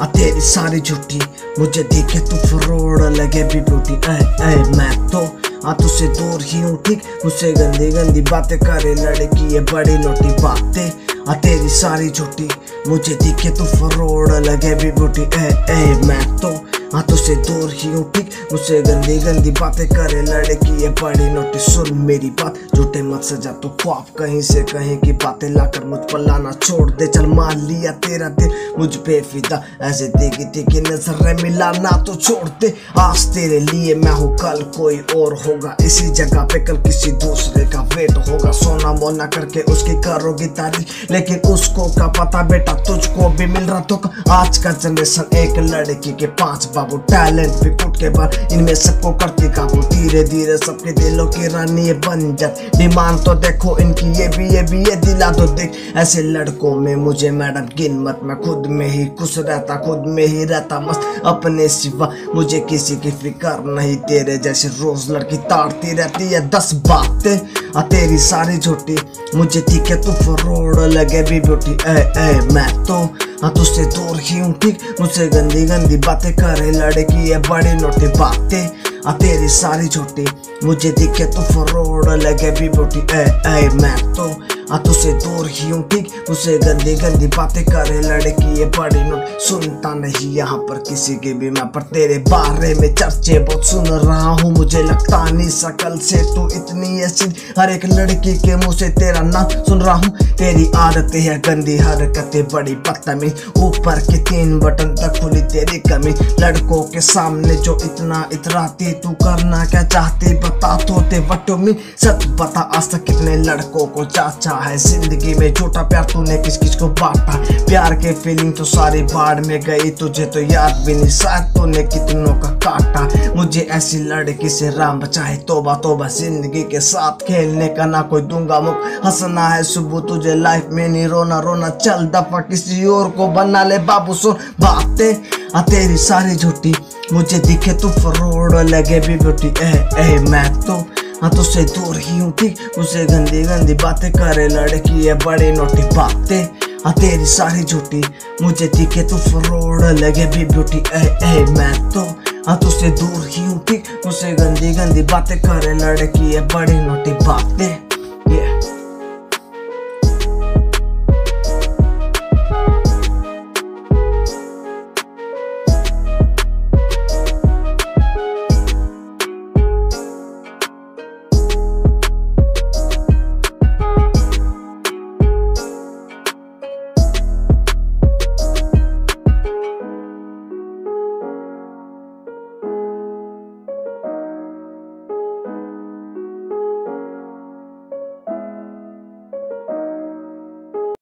आ तेरी सारी झूठी। मुझे देखे तू फ्रोड लगे भी ऐ ऐ, मैं तो आ तुझसे दूर ही हूँ, ठीक? मुझसे गंदी गंदी बातें करे लड़की, ये बड़ी लोटी बातें। आ तेरी सारी झूठी। मुझे दिखे तू फ्रोड लगे भी ब्यूटी। ऐ ऐ, मैं तो हाँ तुझसे दूर ही हूँ, ठीक? मुझसे गंदी गंदी बातें करे लड़की ये बड़ी नोटी सुन मेरी बात। झूठे मत सजा तू ख्वाब, कहीं से कहीं की बातें लाकर मुझ पर लाना छोड़ दे। चल मान लिया तेरा दिल, मुझ पे फिदा। ऐसे देखी देखी नज़र मिलाना तो छोड़ दे। आज तेरे लिए मैं हूँ, कल कोई और होगा। इसी जगह पे कल किसी दूसरे का वेट होगा। सोना मोना करके उसकी करोगी तारीफ़। लेकिन उसको का पता बेटा, तुझको भी मिल रहा तो आज का जनरेशन एक लड़की के पाँच बाबू टैलेंट भी कुट के बाद इनमें सबको करती काबू। धीरे धीरे सबके दिलों की रानी बन जाती। डिमांड तो देखो इनकी, ये भी ये भी, ये दिला दो, देख। ऐसे लड़कों में मुझे मैडम गिन मत, मैं खुद में ही खुश रहता, खुद में ही रहता मस्त। अपने सिवा मुझे किसी की फ़िक्र नहीं, तेरे जैसे रोज लड़की ताड़ती रहती है। दस बातें, आ तेरी सारी झूठी। मुझे दिखे तू फ्रॉड लगे भी ब्यूटी ए ए, मैं तो हाँ तुझसे दूर ही हूँ, ठीक? मुझसे गंदी गंदी बातें करे लड़की है, बड़े नोटे बातें। आ, तेरी सारी छोटी मुझे दिखे तू फरोड़ लगे भी बोटी। ए ए, मैं तो आ तुझसे दूर ही हूँ, ठीक? मुझसे गंदी गंदी बातें करे लड़की ये बड़ी नोट सुनता नहीं, यहाँ पर किसी की भी मैं, पर तेरे बारे में चर्चे बहुत सुन रहा हूँ, मुझे लगता नहीं सकल से तू इतनी ऐसी हर एक लड़की के मुँह से तेरा नाम सुन रहा हूँ। तेरी आदतें है, गंदी हरकतें, बड़ी बदतमीज, ऊपर के तीन बटन तक खुली तेरी कमी। लड़कों के सामने जो इतना इतराती, तू करना क्या चाहती? बता तो ते बटो में सच बता, आज तक कितने लड़कों को चाचा है। ज़िंदगी में छोटा प्यार तूने किस किस को बांटा? प्यार के फीलिंग तो सारी बाढ़ में गई तुझे तो याद भी नहीं। शायद तूने कितनों का काटा। मुझे ऐसी लड़की से राम बचाए, तोबा तोबा। ज़िंदगी के साथ खेलने का ना कोई दूँगा मुख। हंसना है सुबह तुझे लाइफ में नहीं। रोना रोना, चल दफ़ा किसी और को बना ले। बाबू, सुन बातें तेरी सारी झूठी। मुझे दिखे तू फ्रॉड, लगे भी ब्यूटी। ए ए, मैं तो हाँ तो से दूर ही हूँ ठीक मुझसे गंदी गंदी बातें करे। लड़की है, बड़ी नोटी बातें। हाँ तेरी सारी झूठी मुझे दिखे, तू फ्रॉड लगे भी ब्यूटी ए ए, मैं तो हाँ तुझसे दूर ही हूँ ठीक मुझसे गंदी गंदी बातें करे। लड़की है, बड़ी नोटी बातें।